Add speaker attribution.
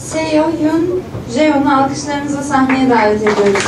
Speaker 1: Seo Yun Jeon'u alkışlarınızla sahneye davet ediyoruz.